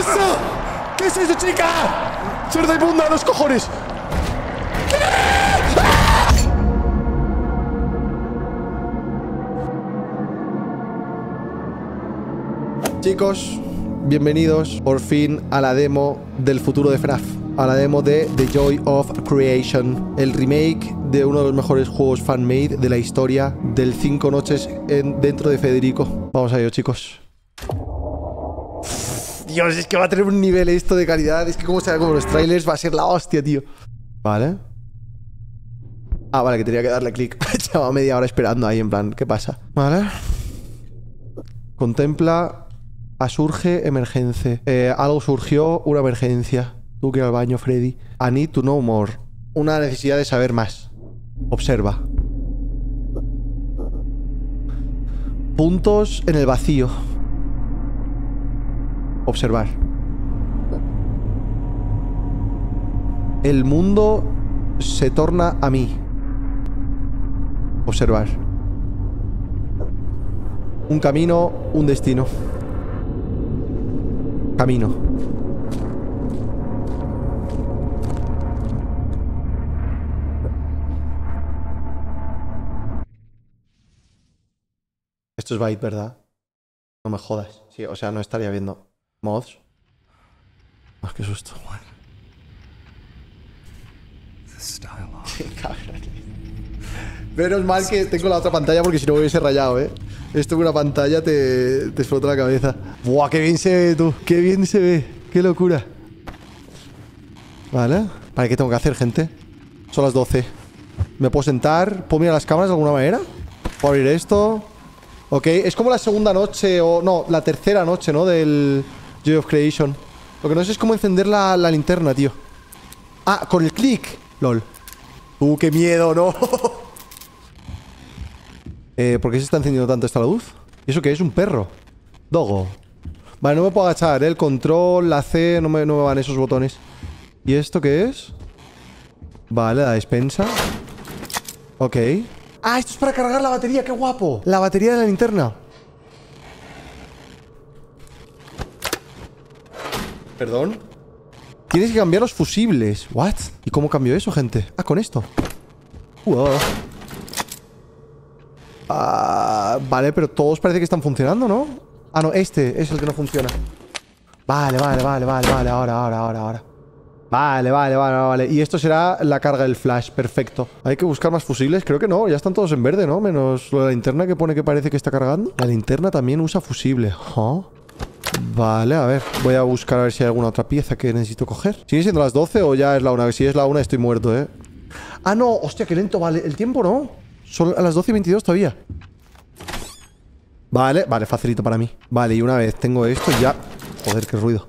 pasa? ¿Qué es eso, chica? ¡Cerda inmunda, los cojones! Chicos, bienvenidos por fin a la demo del futuro de FNAF. A la demo de The Joy of Creation, el remake de uno de los mejores juegos fan-made de la historia del 5 noches en- dentro de Federico. Vamos a ello, chicos. Dios, es que va a tener un nivel esto de calidad. Es que como se ve como los trailers va a ser la hostia, tío. Vale. Ah, vale, que tenía que darle clic. Llevaba media hora esperando ahí, en plan, ¿qué pasa? Vale. Contempla. Asurge emergencia. Eh, algo surgió, una emergencia. Tú que al baño, Freddy. I need to know more. Una necesidad de saber más. Observa. Puntos en el vacío. Observar. El mundo se torna a mí. Observar. Un camino, un destino. Camino. Esto es Byte, ¿verdad? No me jodas. Sí, o sea, no estaría viendo mods. Más que susto. Menos mal que tengo la otra pantalla porque si no me hubiese rayado, ¿eh? Esto con una pantalla te, te explota la cabeza. ¡Buah, qué bien se ve, tú! ¡Qué bien se ve! ¡Qué locura! Vale. Vale, ¿qué tengo que hacer, gente? Son las 12. ¿Me puedo sentar? ¿Puedo mirar las cámaras de alguna manera? ¿Puedo abrir esto? Ok, es como la segunda noche o... No, la tercera noche, ¿no? Del Joy of Creation. Lo que no sé es cómo encender la, linterna, tío. Ah, con el clic. LOL. Uh, qué miedo, ¿no? eh, ¿Por qué se está encendiendo tanto esta luz? ¿Y eso qué es? ¿Un perro? Dogo. Vale, no me puedo agachar, ¿eh? El control, la C, no me, no me van esos botones. ¿Y esto qué es? Vale, la despensa. Ok. Ah, esto es para cargar la batería, qué guapo. La batería de la linterna. Perdón. Tienes que cambiar los fusibles. What? ¿Y cómo cambio eso, gente? Ah, con esto. Wow. Ah, vale, pero todos parece que están funcionando, ¿no? Ah, no, este es el que no funciona. Vale, vale, vale, vale, vale. Ahora, ahora, ahora, ahora. Vale, vale, vale, vale. Y esto será la carga del flash. Perfecto. Hay que buscar más fusibles. Creo que no. Ya están todos en verde, ¿no? Menos lo la linterna que pone que parece que está cargando. La linterna también usa fusible. ¿Ah? Vale, a ver. Voy a buscar a ver si hay alguna otra pieza que necesito coger. ¿Sigue siendo las 12 o ya es la 1? Si es la 1 estoy muerto, ¿eh? Ah, no. Hostia, qué lento. Vale, el tiempo no. Son a las 12 y 22 todavía. Vale, vale, facilito para mí. Vale, y una vez tengo esto ya... Joder, qué ruido.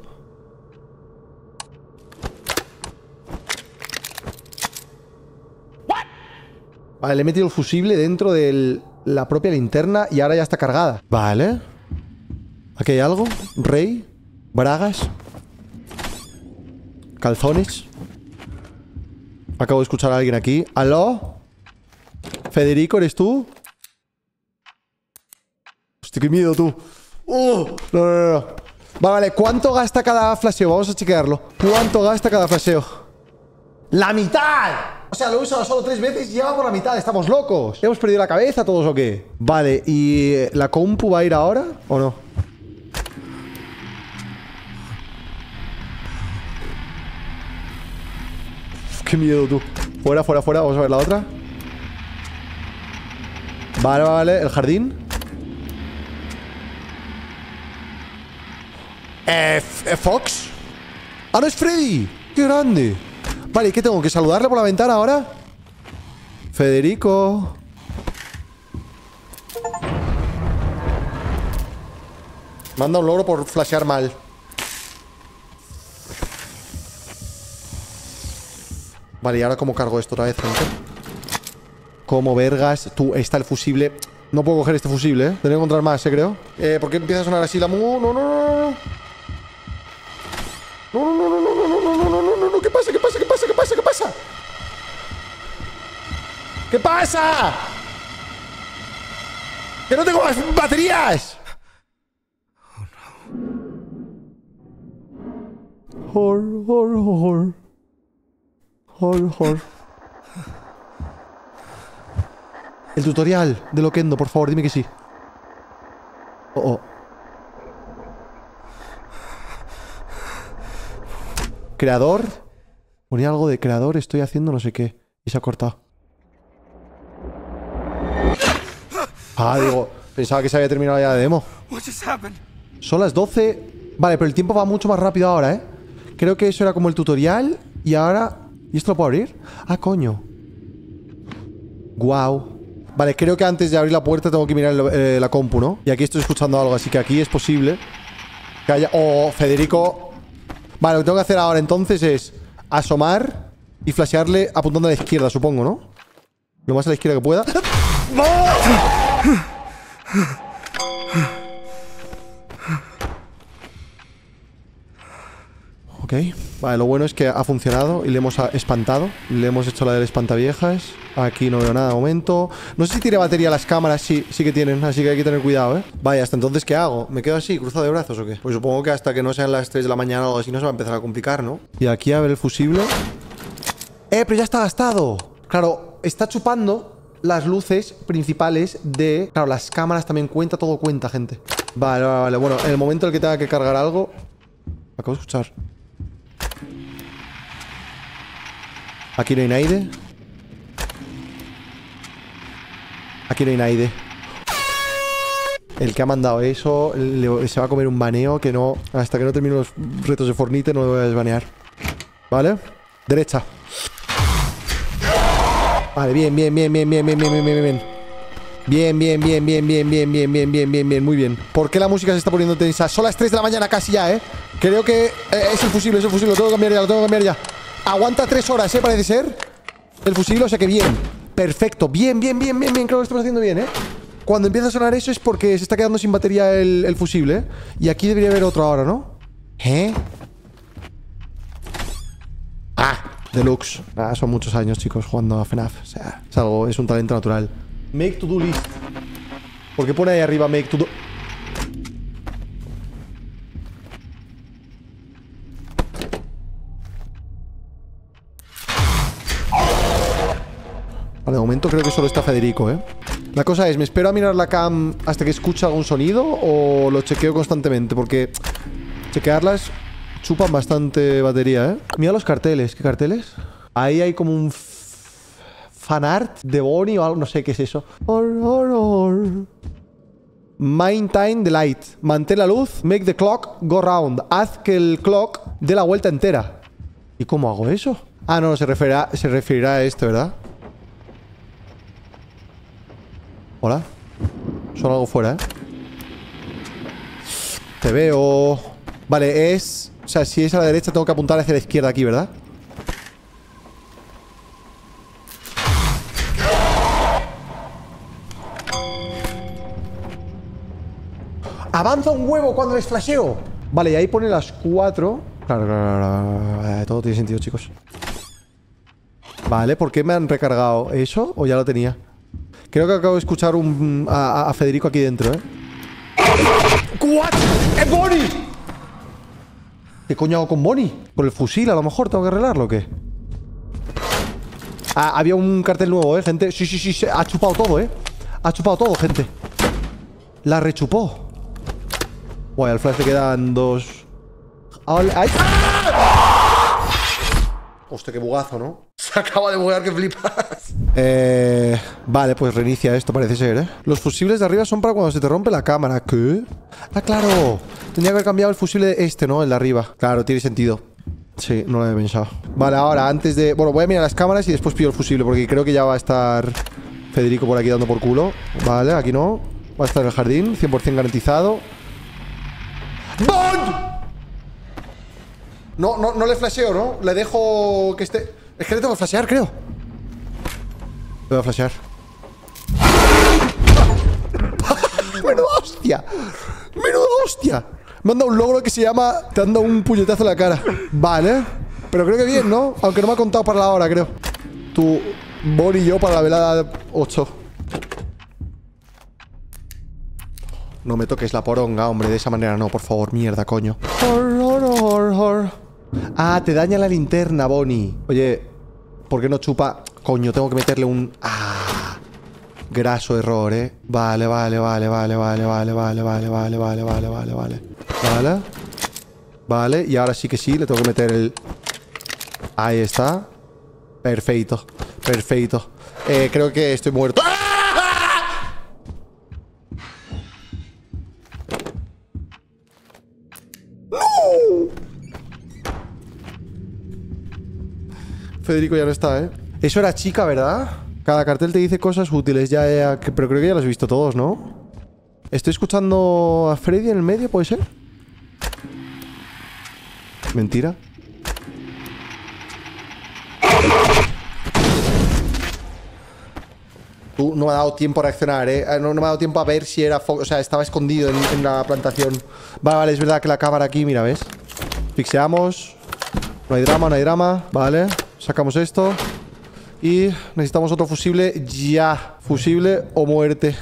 Vale, le he metido el fusible dentro de la propia linterna y ahora ya está cargada. Vale. Aquí hay algo. Rey. Bragas. Calzones. Acabo de escuchar a alguien aquí. ¿Aló? ¿Federico, eres tú? Hostia, qué miedo tú. ¡Uh! No, no, no. Vale, vale. ¿Cuánto gasta cada flasheo? Vamos a chequearlo. ¿Cuánto gasta cada flasheo? ¡La mitad! O sea, lo he usado solo tres veces y lleva por la mitad. Estamos locos. ¿Hemos perdido la cabeza todos o qué? Vale, ¿y la compu va a ir ahora o no? Qué miedo tú. Fuera, fuera, fuera. Vamos a ver la otra. Vale, vale. El jardín. Eh, eh, Fox. Ah, no es Freddy. Qué grande. Vale, ¿y qué tengo? ¿Que saludarle por la ventana ahora? Federico. Manda un logro por flashear mal. Vale, ¿y ahora cómo cargo esto otra vez, gente? Como vergas. Tú, está el fusible. No puedo coger este fusible, ¿eh? Tengo que encontrar más, ¿eh? Creo. Eh, ¿por qué empieza a sonar así la mu? No, no, no, no. No, no, no, no, no, no, no, no, no, no, no, no. ¿Qué pasa? ¿Qué pasa? ¿Qué pasa? ¿Qué pasa? ¿Qué pasa? ¿Qué pasa? ¡Que no tengo más baterías! Hor, hor, hor. Hor, hor. El tutorial de Loquendo, por favor, dime que sí. Oh, oh. Creador. Ponía algo de creador, estoy haciendo no sé qué. Y se ha cortado. Ah, digo, pensaba que se había terminado ya la demo. Son las 12. Vale, pero el tiempo va mucho más rápido ahora, ¿eh? Creo que eso era como el tutorial. Y ahora... ¿Y esto lo puedo abrir? Ah, coño. Guau. Vale, creo que antes de abrir la puerta tengo que mirar eh, la compu, ¿no? Y aquí estoy escuchando algo, así que aquí es posible que haya... Oh, Federico... Vale, lo que tengo que hacer ahora entonces es asomar y flashearle apuntando a la izquierda, supongo, ¿no? Lo más a la izquierda que pueda. Vale, lo bueno es que ha funcionado y le hemos espantado. Le hemos hecho la del espantaviejas. Aquí no veo nada de momento. No sé si tiene batería las cámaras. Sí, sí que tienen, así que hay que tener cuidado, ¿eh? Vaya, hasta entonces, ¿qué hago? ¿Me quedo así, cruzado de brazos o qué? Pues supongo que hasta que no sean las 3 de la mañana o algo así no se va a empezar a complicar, ¿no? Y aquí a ver el fusible. ¡Eh, pero ya está gastado! Claro, está chupando las luces principales de... Claro, las cámaras también cuenta, todo cuenta, gente. Vale, vale, vale. Bueno, en el momento en el que tenga que cargar algo... Acabo de escuchar. Aquí no hay nadie. Aquí no hay nadie. El que ha mandado eso se va a comer un baneo que no... Hasta que no termine los retos de Fornite no lo voy a desbanear. ¿Vale? Derecha. Vale, bien, bien, bien, bien, bien, bien, bien, bien, bien, bien. Bien, bien, bien, bien, bien, bien, bien, bien, bien, bien, bien, muy bien. ¿Por qué la música se está poniendo tensa? Son las 3 de la mañana casi ya, ¿eh? Creo que es el fusible, es el fusible. Lo tengo que cambiar ya, lo tengo que cambiar ya. Aguanta 3 horas, ¿eh? Parece ser. El fusible, o sea que bien. Perfecto. Bien, bien, bien, bien, bien. Creo que lo estamos haciendo bien, ¿eh? Cuando empieza a sonar eso es porque se está quedando sin batería el, el fusible, ¿eh? Y aquí debería haber otro ahora, ¿no? ¿Eh? Ah, deluxe. Ah, son muchos años, chicos, jugando a FNAF. O sea, es algo, es un talento natural. Make to do list. ¿Por qué pone ahí arriba make to do? Creo que solo está Federico, ¿eh? La cosa es, ¿me espero a mirar la cam hasta que escuche algún sonido o lo chequeo constantemente? Porque chequearlas chupan bastante batería, ¿eh? Mira los carteles. ¿Qué carteles? Ahí hay como un fanart de Bonnie o algo, no sé qué es eso. Maintain the light. Mantén la luz. Make the clock go round. Haz que el clock dé la vuelta entera. ¿Y cómo hago eso? Ah, no, se referirá, se referirá a esto, ¿verdad? Hola. Solo algo fuera, ¿eh? Te veo. Vale, es... O sea, si es a la derecha tengo que apuntar hacia la izquierda aquí, ¿verdad? ¡Avanza un huevo cuando les flasheo! Vale, y ahí pone las cuatro Claro, claro, claro, Todo tiene sentido, chicos Vale, ¿por qué me han recargado eso? ¿O ya lo tenía? Creo que acabo de escuchar un, a, Federico aquí dentro, ¿eh? ¿What? ¡Es Bonnie! ¿Qué coño hago con Bonnie? ¿Por el fusil a lo mejor tengo que arreglarlo o qué? Ah, había un cartel nuevo, ¿eh, gente? Sí, sí, sí, ha chupado todo, ¿eh? Ha chupado todo, gente La rechupó Guay, al flash le quedan dos... ¡Ay! Hostia, qué bugazo, ¿no? Acaba de bugar, que flipas. Eh, vale, pues reinicia esto, parece ser, ¿eh? Los fusibles de arriba son para cuando se te rompe la cámara. ¿Qué? Ah, claro. Tendría que haber cambiado el fusible este, ¿no? El de arriba. Claro, tiene sentido. Sí, no lo había pensado. Vale, ahora, antes de... Bueno, voy a mirar las cámaras y después pillo el fusible porque creo que ya va a estar Federico por aquí dando por culo. Vale, aquí no. Va a estar en el jardín, 100% garantizado. ¡Bond! No, no, no le flasheo, ¿no? Le dejo que esté... Es que le tengo que flashear, creo. Le voy a flashear. ¡Menuda hostia! ¡Menuda hostia! Me han dado un logro que se llama Te han dado un puñetazo en la cara. Vale. Pero creo que bien, ¿no? Aunque no me ha contado para la hora, creo. Tu Bonnie y yo para la velada 8. No me toques la poronga, hombre. De esa manera no, por favor. Mierda, coño. Ah, te daña la linterna, Bonnie. Oye, ¿por qué no chupa? Coño, tengo que meterle un... Ah, graso error, ¿eh? Vale, vale, vale, vale, vale, vale, vale, vale, vale, vale, vale, vale, vale. Vale. Vale, y ahora sí que sí, le tengo que meter el... Ahí está. Perfecto, perfecto. Eh, creo que estoy muerto. Federico ya no está, ¿eh? Eso era chica, ¿verdad? Cada cartel te dice cosas útiles, ya, pero creo que ya los he visto todos, ¿no? Estoy escuchando a Freddy en el medio, ¿puede ser? Mentira. Tú no me ha dado tiempo a reaccionar, ¿eh? No, no me ha dado tiempo a ver si era... O sea, estaba escondido en, en la plantación. Vale, vale, es verdad que la cámara aquí, mira, ¿ves? Fixeamos. No hay drama, no hay drama. Vale. Sacamos esto. Y necesitamos otro fusible ya. Fusible o muerte.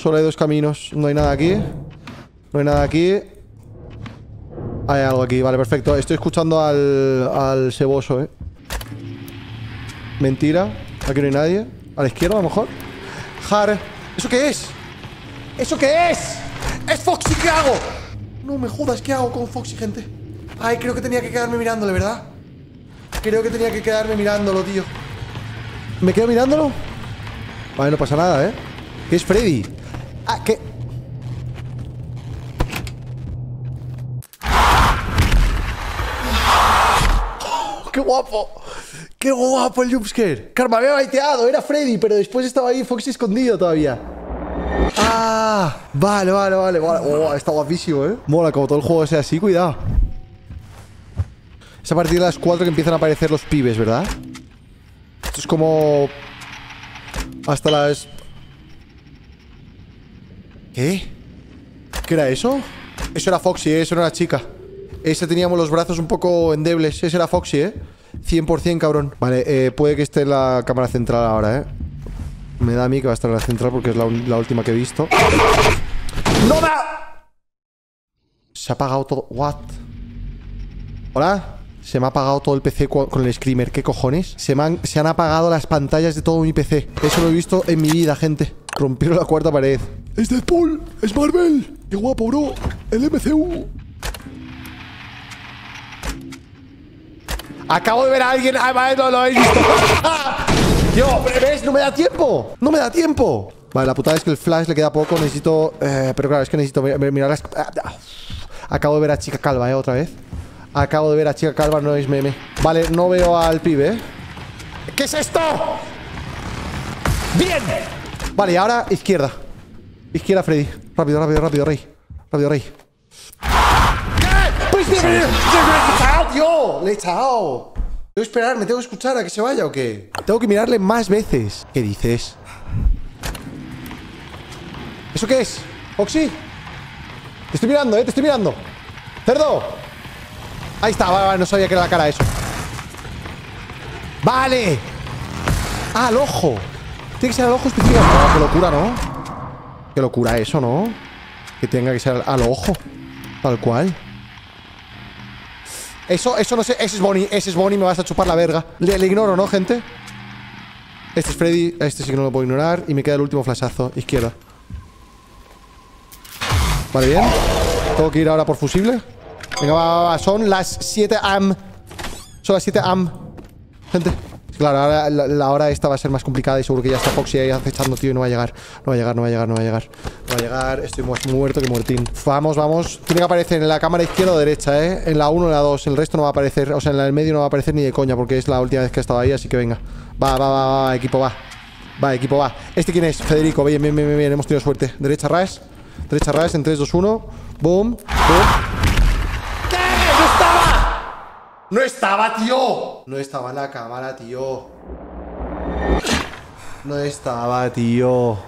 Solo hay dos caminos. No hay nada aquí. No hay nada aquí. Hay algo aquí. Vale, perfecto. Estoy escuchando al, al ceboso, ¿eh? Mentira. Aquí no hay nadie. A la izquierda, a lo mejor. Jar. ¿Eso qué es? ¿Eso qué es? ¡Es Foxy! ¿Qué hago? No me jodas. ¿Qué hago con Foxy, gente? Ay, creo que tenía que quedarme mirándole, ¿verdad? Creo que tenía que quedarme mirándolo, tío. ¿Me quedo mirándolo? Vale, no pasa nada, ¿eh? ¿Qué es Freddy? Ah, ¿qué? ¡Oh, ¡Qué guapo! ¡Qué guapo el jumpscare! Karma, me había baiteado, era Freddy, pero después estaba ahí Foxy escondido todavía. ¡Ah! Vale, vale, vale, vale. Oh, está guapísimo, ¿eh? Mola, como todo el juego sea así, cuidado. Es a partir de las 4 que empiezan a aparecer los pibes, ¿verdad? Esto es como... Hasta las... ¿Qué? ¿Qué era eso? Eso era Foxy, ¿eh? eso no era chica Ese teníamos los brazos un poco endebles Ese era Foxy, ¿eh? 100% cabrón Vale, eh, puede que esté en la cámara central ahora, ¿eh? Me da a mí que va a estar en la central porque es la, última que he visto ¡No me Se ha apagado todo What? ¿Hola? Se me ha apagado todo el PC con el screamer. ¿Qué cojones? Se, me han, se han apagado las pantallas de todo mi PC. Eso lo he visto en mi vida, gente. Rompieron la cuarta pared. ¡Es Deadpool! ¡Es Marvel! ¡Qué guapo, bro! ¡El MCU! Acabo de ver a alguien. ¡Ah, no lo habéis visto! Yo, ¿ves? No me da tiempo. No me da tiempo. Vale, la putada es que el flash le queda poco. Necesito... Eh, pero claro, es que necesito mirar las... Acabo de ver a Chica Calva, ¿eh? Otra vez. Acabo de ver a Chica Calva, no es meme. Vale, no veo al pibe, ¿eh? ¿Qué es esto? ¡Bien! Vale, y ahora izquierda. Izquierda, Freddy. Rápido, rápido, rápido, rey. Rápido, rey. ¿Qué? ¡Pues bien! ¡Le he echado, tío! ¡Le he echado! Tengo que esperar, ¿me tengo que escuchar a que se vaya o qué? Tengo que mirarle más veces. ¿Qué dices? ¿Eso qué es? ¿Oxy? Te estoy mirando, ¿eh? Te estoy mirando. ¡Cerdo! Ahí está, vale, vale, no sabía que era la cara eso. ¡Vale! Al ojo. Tiene que ser al ojo específico. Oh, Qué locura, ¿no? Qué locura eso, ¿no? Que tenga que ser al ojo. Tal cual. Eso, eso no sé Ese es Bonnie, ese es Bonnie Me vas a chupar la verga. Le, le ignoro, ¿no, gente? Este es Freddy Este sí que no lo puedo ignorar Y me queda el último flashazo Izquierda. Vale, bien. Tengo que ir ahora por fusible Venga, va, va, Son las 7 am. Son las 7 am. Gente. Claro, ahora la, hora esta va a ser más complicada y seguro que ya está Foxy ahí acechando, tío, y no va a llegar. No va a llegar, no va a llegar, no va a llegar. No va a llegar. Estoy más muerto que muertín. Vamos, vamos. Tiene que aparecer en la cámara izquierda o derecha, ¿eh? En la 1 o en la 2. El resto no va a aparecer. O sea, en la del medio no va a aparecer ni de coña porque es la última vez que he estado ahí, así que venga. Va, va, va, va, equipo, va. Va, equipo, va. ¿Este quién es? Federico. Bien, bien, bien, bien. Hemos tenido suerte. Derecha, Rash. Derecha, Rash en 3, 2, 1. Boom. Boom. ¡No estaba, tío! No estaba la cámara, tío. No estaba, tío.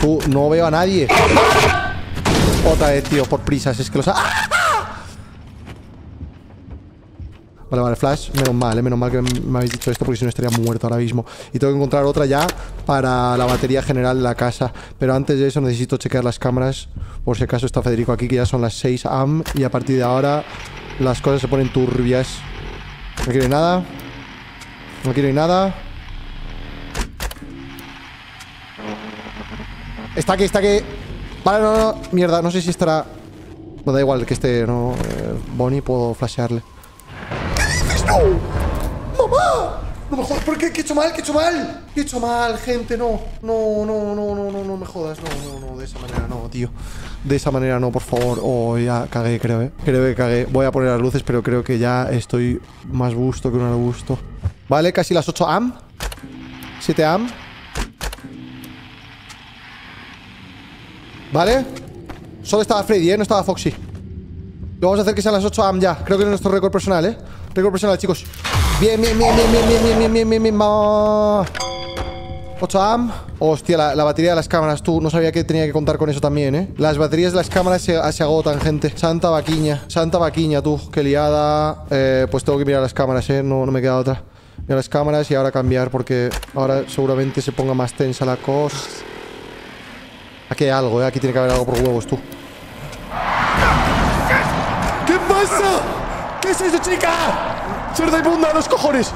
Tú, no veo a nadie. Otra vez, tío, por prisas. Es que los... ¡Ah! Vale, vale, flash. Menos mal, ¿eh? Menos mal que me habéis dicho esto porque si no estaría muerto ahora mismo. Y tengo que encontrar otra ya para la batería general de la casa. Pero antes de eso necesito chequear las cámaras. Por si acaso está Federico aquí, que ya son las 6 am. Y a partir de ahora las cosas se ponen turbias. No quiero nada. No quiero nada. Está aquí, está aquí. Vale, no, no. Mierda, no sé si estará... No da igual que esté, no. Eh, Bonnie, puedo flashearle. ¿Qué dices tú? ¡Mamá! No me jodas, ¿por qué? ¿Qué he hecho mal? ¿Qué he hecho mal? ¿Qué he hecho mal, gente? No, no, no, no, no, no, no me jodas. No, no, no, de esa manera no, tío. De esa manera no, por favor. Oh, ya cagué, creo, eh. Creo que cagué. Voy a poner las luces, pero creo que ya estoy más gusto que un arbusto. Vale, casi las 8 am. 7 am. ¿Vale? Solo estaba Freddy, ¿eh? No estaba Foxy. Lo vamos a hacer que sean las 8 am ya. Creo que es nuestro récord personal, ¿eh? Récord personal, chicos. Bien, bien, bien, bien, bien, bien, bien, bien, bien, bien, bien. 8 am. Hostia, la, la, batería de las cámaras, tú. No sabía que tenía que contar con eso también, ¿eh? Las baterías de las cámaras se, se agotan, gente. Santa vaquiña. Santa vaquiña, tú. Qué liada. Eh, pues tengo que mirar las cámaras, ¿eh? No, no me queda otra. Mirar las cámaras y ahora cambiar porque ahora seguramente se ponga más tensa la cosa. Aquí hay algo, ¿eh? Aquí tiene que haber algo por huevos, tú. ¿Qué es eso, chica? ¡Cerda inmunda, los cojones!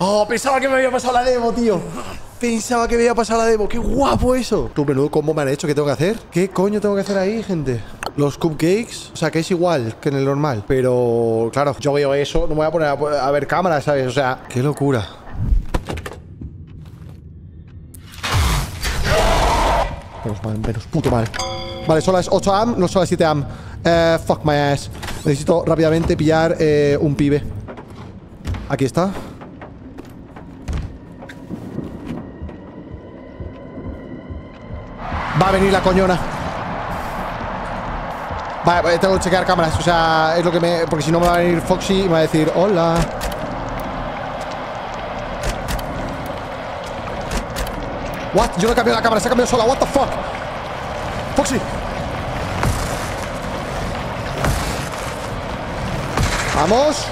Oh, pensaba que me había pasado la demo, tío. Pensaba que me había pasado la demo. ¡Qué guapo eso! Tú, menudo combo me han hecho. ¿Qué tengo que hacer? ¿Qué coño tengo que hacer ahí, gente? Los cupcakes, o sea, que es igual que en el normal. Pero, claro, yo veo eso, no me voy a poner a, a ver cámaras, ¿sabes? O sea, qué locura. Menos mal, menos puto mal. Vale, son las 8 am, no son las 7 am. Eh, fuck my ass. Necesito rápidamente pillar eh, un pibe. Aquí está. Va a venir la coñona. Vale, tengo que chequear cámaras. O sea, es lo que me. Porque si no me va a venir Foxy y me va a decir: Hola. What? Yo no he cambiado la cámara, se ha cambiado sola. What the fuck? Foxy. Vamos.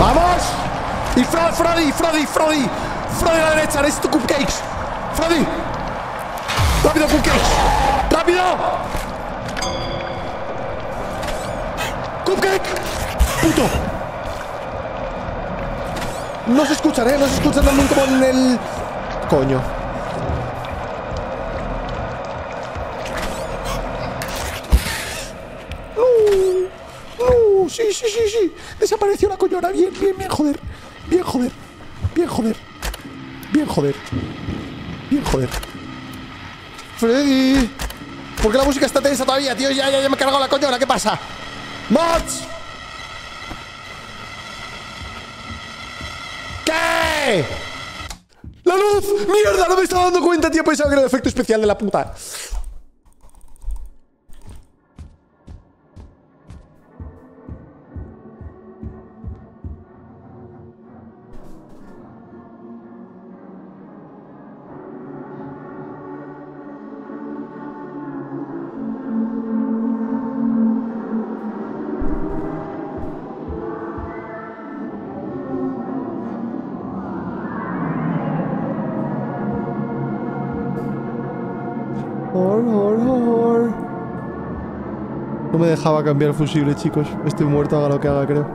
Vamos. Y Fred, Freddy, Freddy, Freddy. Freddy a la derecha, necesito cupcakes. Freddy. ¡Rápido, cupcakes! ¡Rápido! ¡Cupcake! ¡Puto! No se escuchan, ¿eh? No se escuchan también como en el... Coño. No, no, sí, sí, sí, sí. Desapareció la coñona. Bien, bien, bien, joder. Bien, joder. Bien, joder. Bien, joder. Bien, joder. Freddy. ¿Por qué la música está tensa todavía, tío? Ya, ya, ya me he cargado la coñona. ¿Qué pasa? ¡Mods! ¿Qué? ¡La luz! ¡Mierda! No me estaba dando cuenta, tío. Pensaba que era el efecto especial de la puta. Dejaba cambiar el fusible, chicos. Estoy muerto, haga lo que haga, creo.